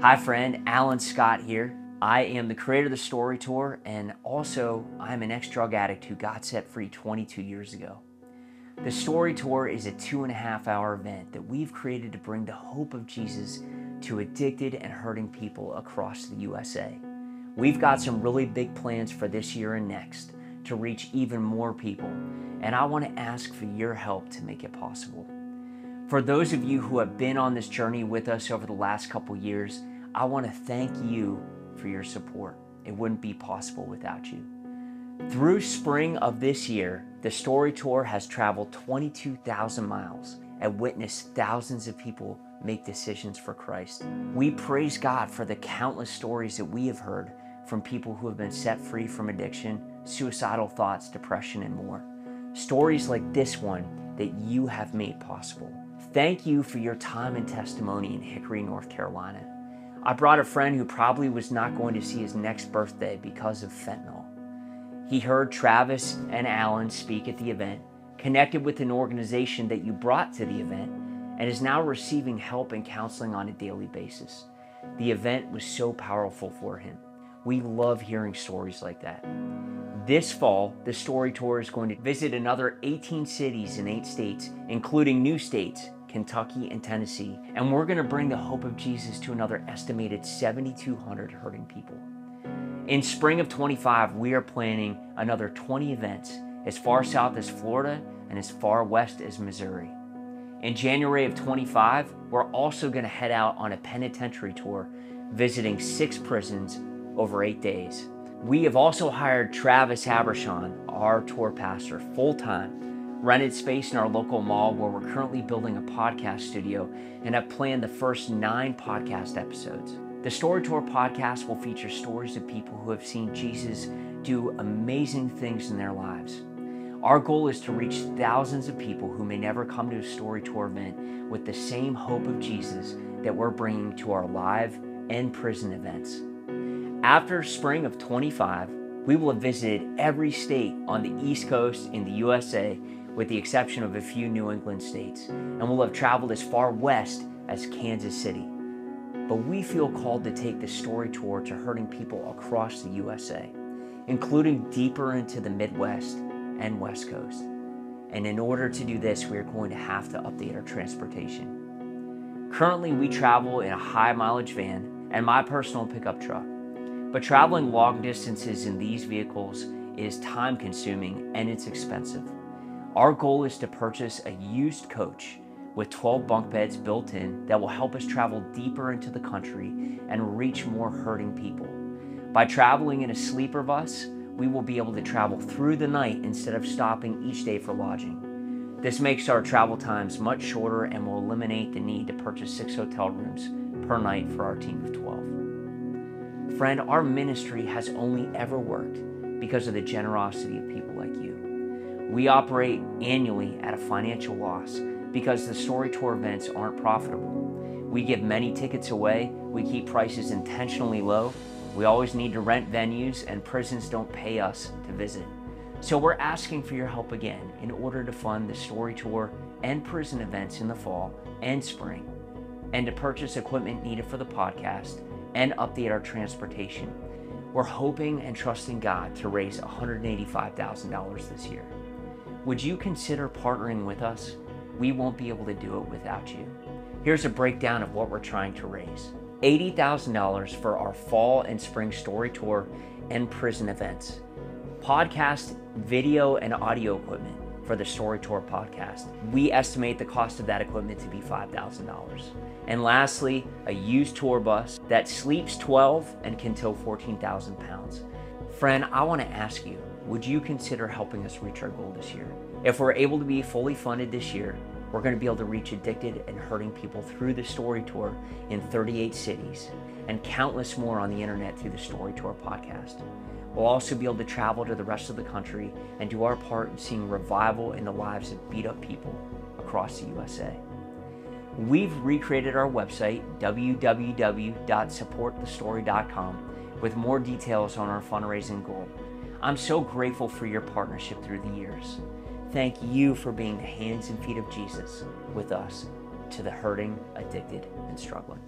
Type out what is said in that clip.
Hi, friend. Allan Scott here. I am the creator of the Story Tour, and also I'm an ex drug addict who got set free 22 years ago. The Story Tour is a two and a half hour event that we've created to bring the hope of Jesus to addicted and hurting people across the USA. We've got some really big plans for this year and next to reach even more people, and I want to ask for your help to make it possible. For those of you who have been on this journey with us over the last couple years, I want to thank you for your support. It wouldn't be possible without you. Through spring of this year, the Story Tour has traveled 22,000 miles and witnessed thousands of people make decisions for Christ. We praise God for the countless stories that we have heard from people who have been set free from addiction, suicidal thoughts, depression, and more. Stories like this one that you have made possible. Thank you for your time and testimony in Hickory, North Carolina. I brought a friend who probably was not going to see his next birthday because of fentanyl. He heard Travis and Allan speak at the event, connected with an organization that you brought to the event, and is now receiving help and counseling on a daily basis. The event was so powerful for him. We love hearing stories like that. This fall, the Story Tour is going to visit another 18 cities in eight states, including new states Kentucky, and Tennessee, and we're going to bring the hope of Jesus to another estimated 7,200 hurting people. In spring of 25, we are planning another 20 events as far south as Florida and as far west as Missouri. In January of 25, we're also going to head out on a penitentiary tour, visiting six prisons over eight days. We have also hired Travis Habershon, our tour pastor, full time rented space in our local mall where we're currently building a podcast studio and have planned the first nine podcast episodes. The Story Tour podcast will feature stories of people who have seen Jesus do amazing things in their lives. Our goal is to reach thousands of people who may never come to a Story Tour event with the same hope of Jesus that we're bringing to our live and prison events. After spring of 25, we will have visited every state on the East Coast in the USA with the exception of a few New England states, and will have traveled as far west as Kansas City. But we feel called to take the story tour to hurting people across the USA, including deeper into the Midwest and West Coast. And in order to do this, we are going to have to update our transportation. Currently, we travel in a high mileage van and my personal pickup truck. But traveling long distances in these vehicles is time consuming and it's expensive. Our goal is to purchase a used coach with 12 bunk beds built in that will help us travel deeper into the country and reach more hurting people. By traveling in a sleeper bus, we will be able to travel through the night instead of stopping each day for lodging. This makes our travel times much shorter and will eliminate the need to purchase six hotel rooms per night for our team of 12. Friend, our ministry has only ever worked because of the generosity of people like you. We operate annually at a financial loss because the Story Tour events aren't profitable. We give many tickets away, we keep prices intentionally low, we always need to rent venues, and prisons don't pay us to visit. So we're asking for your help again in order to fund the Story Tour and prison events in the fall and spring, and to purchase equipment needed for the podcast and update our transportation. We're hoping and trusting God to raise $185,000 this year. Would you consider partnering with us? We won't be able to do it without you. Here's a breakdown of what we're trying to raise $80,000 for our fall and spring story tour and prison events, podcast, video, and audio equipment for the Story Tour podcast. We estimate the cost of that equipment to be $5,000. And lastly, a used tour bus that sleeps 12 and can tow 14,000 pounds. Friend, I want to ask you would you consider helping us reach our goal this year? If we're able to be fully funded this year, we're going to be able to reach addicted and hurting people through the Story Tour in 38 cities and countless more on the internet through the Story Tour podcast. We'll also be able to travel to the rest of the country and do our part in seeing revival in the lives of beat up people across the USA. We've recreated our website, www.supportthestory.com, with more details on our fundraising goal. I'm so grateful for your partnership through the years. Thank you for being the hands and feet of Jesus with us to the hurting, addicted, and struggling.